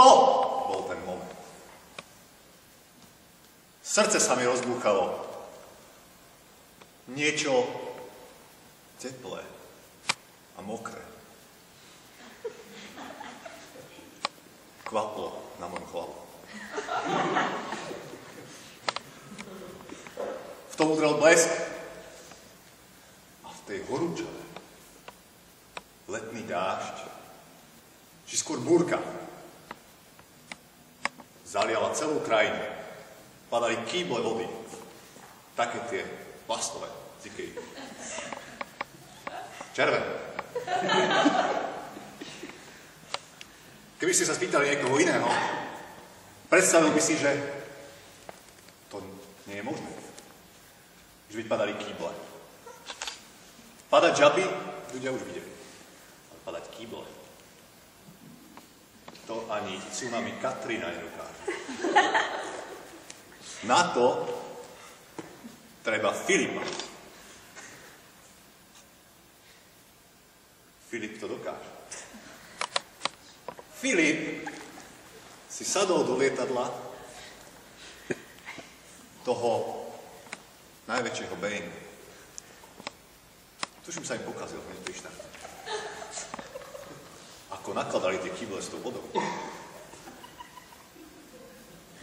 to bol ten moment. Srdce sa mi rozbúchalo. Niečo teplé a mokré. Kvaplo na môjom hlavu. V tom udrel blesk a v tej horúčave letný dážď, či skôr búrka, zaliala celú krajinu. Padali kýble vody, také tie plastové, z Červené. Keby ste sa spýtali niekoho iného, predstavil by si, že to nie je možné. Že by padali kýble. Padať žaby ľudia už videli padať kýble. To ani tsunami Katrina nedokáže. Na to treba Filipa. Filip to dokáže. Filip si sadol do lietadla toho najväčšieho Boeingu. Tuším sa im pokazil hneď pri štarte ako nakladali tie kyble s tou vodou.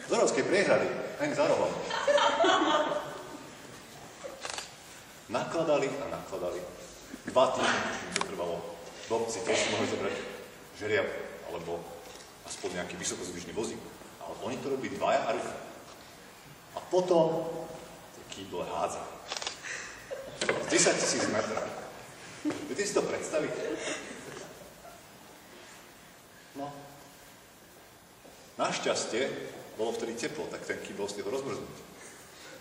Z priehrady, aj za rohom. Nakladali a nakladali. Dva týždne, to trvalo. Dobci tiež si mohli zobrať žeriav, alebo aspoň nejaký vysokozvyšný vozík. Ale oni to robí dvaja a ruka. A potom tie kýble hádzali. 10 tisíc metrov. Viete si to predstaviť? No. Našťastie bolo vtedy teplo, tak ten kýbol stihol rozmrznúť.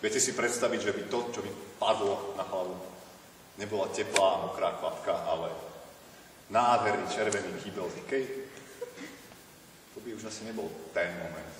Viete si predstaviť, že by to, čo by padlo na hlavu, nebola teplá mokrá kvapka, ale nádherný červený kýbel Ikej? To by už asi nebol ten moment,